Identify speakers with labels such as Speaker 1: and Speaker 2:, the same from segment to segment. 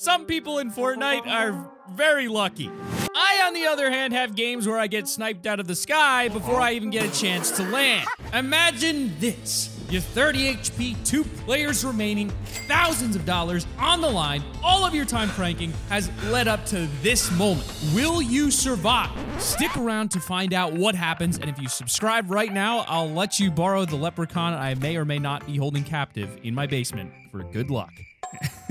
Speaker 1: Some people in Fortnite are very lucky. I, on the other hand, have games where I get sniped out of the sky before I even get a chance to land. Imagine this. You 30 HP, two players remaining, thousands of dollars on the line, all of your time pranking has led up to this moment. Will you survive? Stick around to find out what happens, and if you subscribe right now, I'll let you borrow the leprechaun I may or may not be holding captive in my basement for good luck.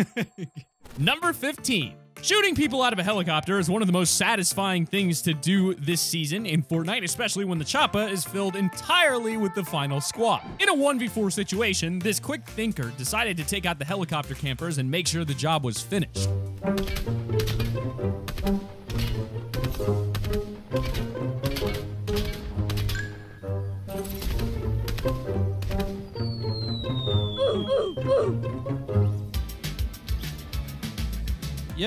Speaker 1: Number 15. Shooting people out of a helicopter is one of the most satisfying things to do this season in Fortnite, especially when the choppa is filled entirely with the final squad. In a 1v4 situation, this quick thinker decided to take out the helicopter campers and make sure the job was finished.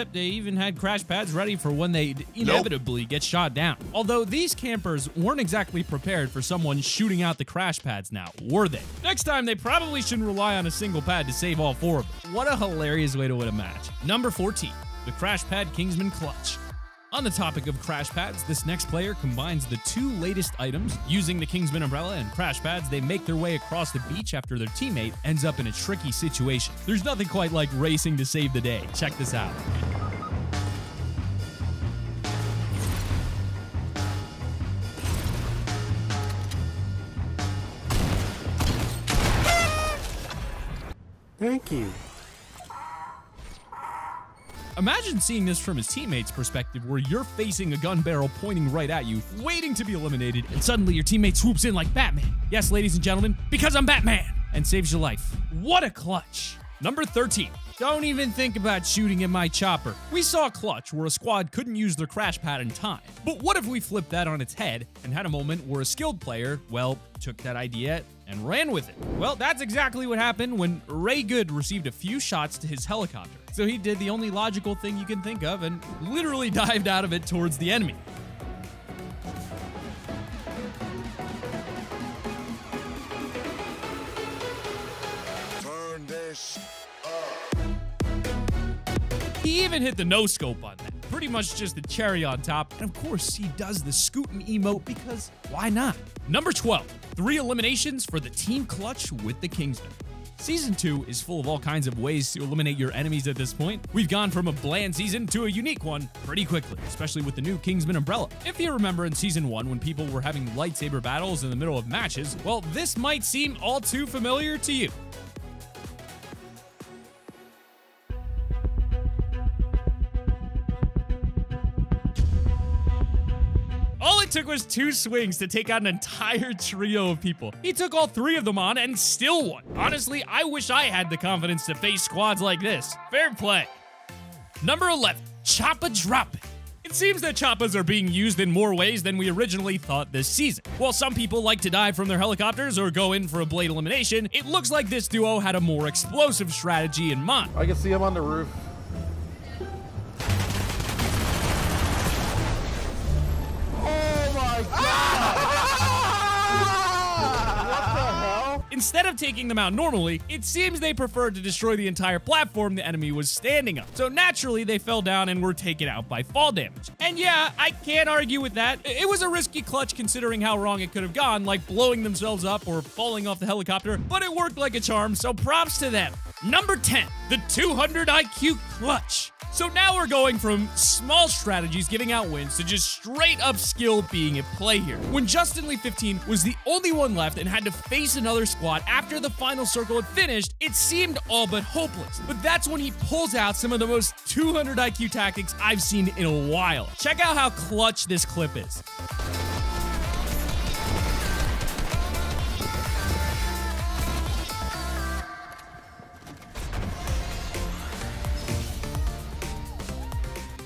Speaker 1: Yep, they even had crash pads ready for when they inevitably get shot down. Although these campers weren't exactly prepared for someone shooting out the crash pads now, were they? Next time, they probably shouldn't rely on a single pad to save all four of them. What a hilarious way to win a match. Number 14, the Crash Pad Kingsman Clutch. On the topic of crash pads, this next player combines the two latest items. Using the Kingsman umbrella and crash pads, they make their way across the beach after their teammate ends up in a tricky situation. There's nothing quite like racing to save the day. Check this out.
Speaker 2: Thank you.
Speaker 1: Imagine seeing this from his teammate's perspective, where you're facing a gun barrel pointing right at you, waiting to be eliminated, and suddenly your teammate swoops in like Batman. Yes, ladies and gentlemen, because I'm Batman, and saves your life. What a clutch. Number 13. Don't even think about shooting at my chopper. We saw clutch where a squad couldn't use their crash pad in time. But what if we flipped that on its head and had a moment where a skilled player, well, took that idea and ran with it? Well, that's exactly what happened when Ray Good received a few shots to his helicopter. So he did the only logical thing you can think of and literally dived out of it towards the enemy. Hit the no scope on that. Pretty much just the cherry on top. And of course, he does the scooting emote because why not? Number 12, three eliminations for the team clutch with the Kingsman. Season 2 is full of all kinds of ways to eliminate your enemies at this point. We've gone from a bland season to a unique one pretty quickly, especially with the new Kingsman umbrella. If you remember in Season 1 when people were having lightsaber battles in the middle of matches, well, this might seem all too familiar to you. It took was two swings to take out an entire trio of people. He took all three of them on and still won. Honestly, I wish I had the confidence to face squads like this. Fair play. Number 11, Choppa Drop It. It seems that choppas are being used in more ways than we originally thought this season. While some people like to dive from their helicopters or go in for a blade elimination, it looks like this duo had a more explosive strategy in mind.
Speaker 2: I can see him on the roof.
Speaker 1: Instead of taking them out normally, it seems they preferred to destroy the entire platform the enemy was standing on. So naturally, they fell down and were taken out by fall damage. And yeah, I can't argue with that. It was a risky clutch considering how wrong it could have gone, like blowing themselves up or falling off the helicopter, but it worked like a charm, so props to them. Number 10, the 200 IQ clutch. So now we're going from small strategies giving out wins to just straight up skill being at play here. When Justin Lee 15 was the only one left and had to face another squad after the final circle had finished, it seemed all but hopeless. But that's when he pulls out some of the most 200 IQ tactics I've seen in a while. Check out how clutch this clip is.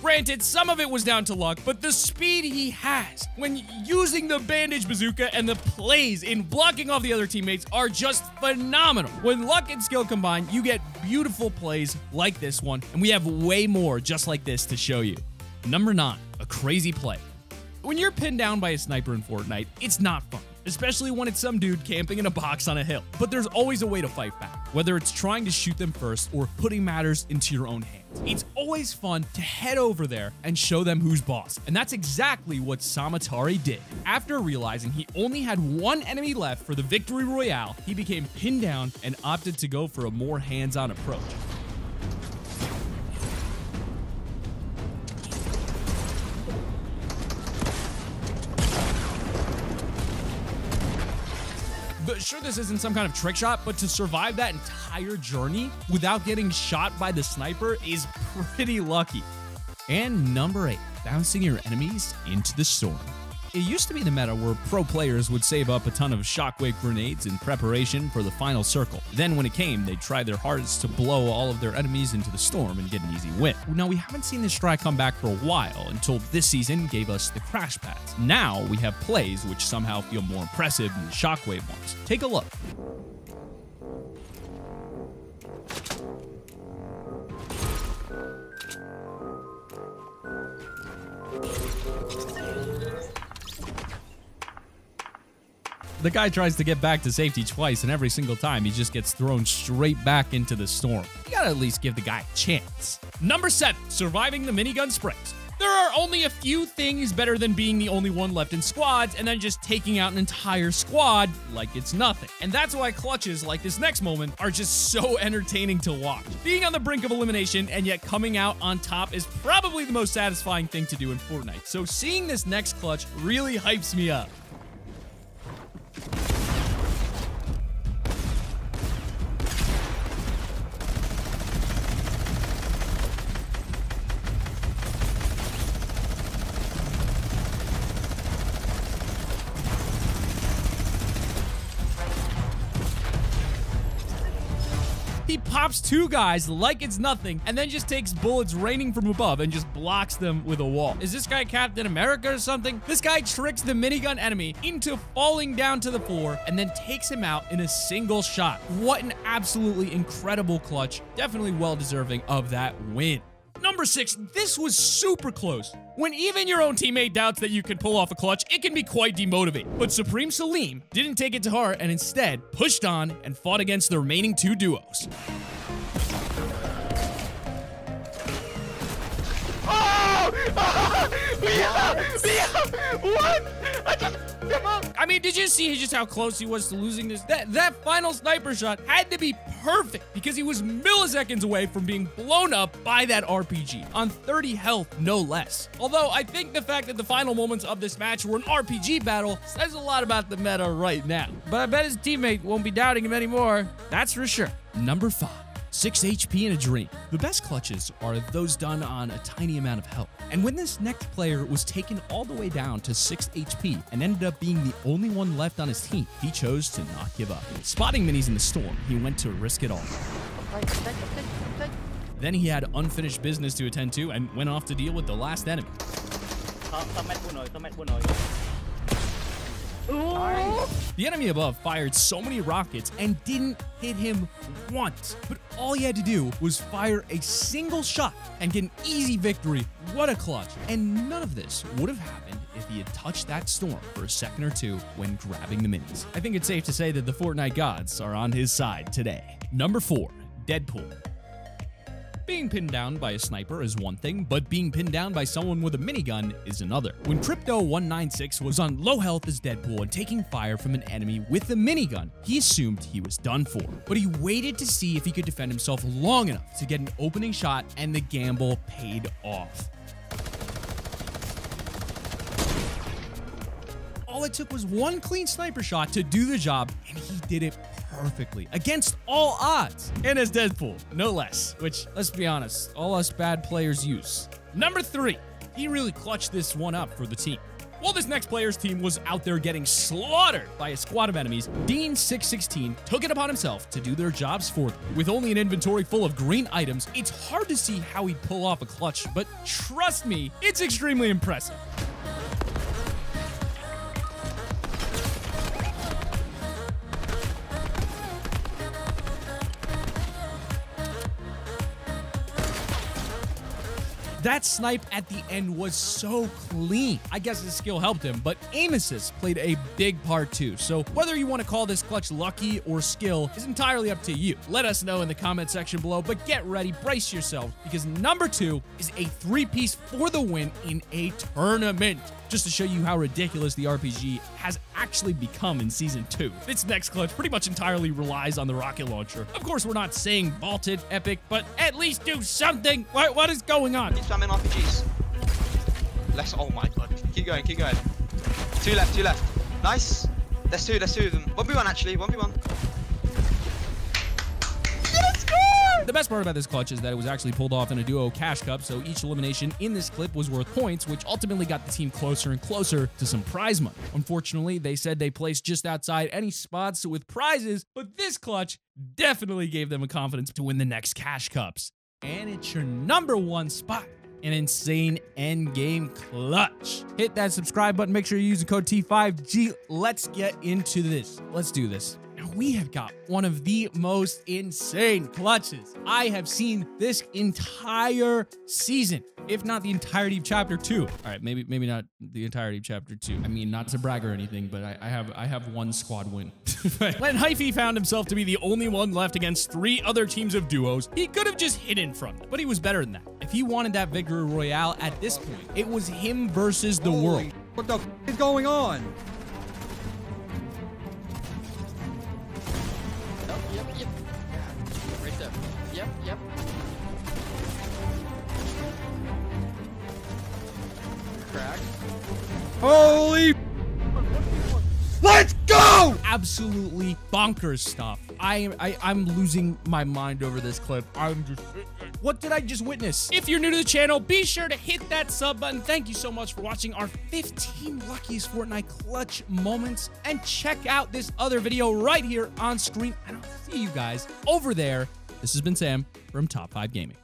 Speaker 1: Granted, some of it was down to luck, but the speed he has when using the bandage bazooka and the plays in blocking off the other teammates are just phenomenal. When luck and skill combine, you get beautiful plays like this one, and we have way more just like this to show you. Number 9, a crazy play. When you're pinned down by a sniper in Fortnite, it's not fun especially when it's some dude camping in a box on a hill. But there's always a way to fight back, whether it's trying to shoot them first or putting matters into your own hands. It's always fun to head over there and show them who's boss. And that's exactly what Samatari did. After realizing he only had one enemy left for the victory royale, he became pinned down and opted to go for a more hands-on approach. But sure, this isn't some kind of trick shot, but to survive that entire journey without getting shot by the sniper is pretty lucky. And number eight, bouncing your enemies into the storm. It used to be the meta where pro players would save up a ton of shockwave grenades in preparation for the final circle. Then, when it came, they'd try their hardest to blow all of their enemies into the storm and get an easy win. Now, we haven't seen this try come back for a while until this season gave us the crash pads. Now, we have plays which somehow feel more impressive than the shockwave ones. Take a look. The guy tries to get back to safety twice, and every single time he just gets thrown straight back into the storm. You gotta at least give the guy a chance. Number 7. Surviving the minigun sprays. There are only a few things better than being the only one left in squads and then just taking out an entire squad like it's nothing. And that's why clutches like this next moment are just so entertaining to watch. Being on the brink of elimination and yet coming out on top is probably the most satisfying thing to do in Fortnite. So seeing this next clutch really hypes me up. He pops two guys like it's nothing and then just takes bullets raining from above and just blocks them with a wall. Is this guy Captain America or something? This guy tricks the minigun enemy into falling down to the floor and then takes him out in a single shot. What an absolutely incredible clutch. Definitely well deserving of that win. Number six, this was super close. When even your own teammate doubts that you can pull off a clutch, it can be quite demotivating. But Supreme Salim didn't take it to heart and instead pushed on and fought against the remaining two duos. Oh!
Speaker 2: What? I just him.
Speaker 1: I mean, did you see just how close he was to losing this? That that final sniper shot had to be perfect because he was milliseconds away from being blown up by that RPG on 30 health, no less. Although I think the fact that the final moments of this match were an RPG battle says a lot about the meta right now. But I bet his teammate won't be doubting him anymore. That's for sure. Number five. 6 HP in a dream. The best clutches are those done on a tiny amount of health. And when this next player was taken all the way down to 6 HP and ended up being the only one left on his team, he chose to not give up. Spotting minis in the storm, he went to risk it all. Then he had unfinished business to attend to and went off to deal with the last enemy. The enemy above fired so many rockets and didn't hit him once. But all he had to do was fire a single shot and get an easy victory. What a clutch. And none of this would have happened if he had touched that storm for a second or two when grabbing the minis. I think it's safe to say that the Fortnite gods are on his side today. Number 4. Deadpool. Being pinned down by a sniper is one thing, but being pinned down by someone with a minigun is another. When Crypto196 was on low health as Deadpool and taking fire from an enemy with a minigun, he assumed he was done for. But he waited to see if he could defend himself long enough to get an opening shot, and the gamble paid off. All it took was one clean sniper shot to do the job, and he did it perfectly against all odds. And as Deadpool, no less, which, let's be honest, all us bad players use. Number three, he really clutched this one up for the team. While this next player's team was out there getting slaughtered by a squad of enemies, Dean616 took it upon himself to do their jobs for them. With only an inventory full of green items, it's hard to see how he'd pull off a clutch, but trust me, it's extremely impressive. That snipe at the end was so clean. I guess his skill helped him, but aim assist played a big part too. So whether you want to call this clutch lucky or skill is entirely up to you. Let us know in the comment section below, but get ready, brace yourselves, because number two is a three-piece for the win in a tournament just to show you how ridiculous the RPG has actually become in Season 2. This next clutch pretty much entirely relies on the rocket launcher. Of course, we're not saying vaulted epic, but at least do something. What, what is going on?
Speaker 2: Keep spamming RPGs. Let's. Oh my god. Keep going. Keep going. Two left. Two left. Nice. There's two. There's two of them. One v one actually. One v one.
Speaker 1: The best part about this clutch is that it was actually pulled off in a duo cash cup, so each elimination in this clip was worth points, which ultimately got the team closer and closer to some prize money. Unfortunately, they said they placed just outside any spots with prizes, but this clutch definitely gave them a confidence to win the next cash cups. And it's your number one spot an insane end game clutch. Hit that subscribe button. Make sure you're using code T5G. Let's get into this. Let's do this. Now, we have got one of the most insane clutches I have seen this entire season, if not the entirety of chapter two. All right, maybe maybe not the entirety of chapter two. I mean, not to brag or anything, but I, I have I have one squad win. when Hyphy found himself to be the only one left against three other teams of duos, he could have just hidden from them, but he was better than that. If he wanted that victory royale at this point, it was him versus the world.
Speaker 3: What the f is going on? Holy! Let's go!
Speaker 1: absolutely bonkers stuff. I I, I'm losing my mind over this clip. I'm just what did I just witness? If you're new to the channel, be sure to hit that sub button. Thank you so much for watching our 15 luckiest Fortnite clutch moments. And check out this other video right here on screen. And I'll see you guys over there. This has been Sam from Top 5 Gaming.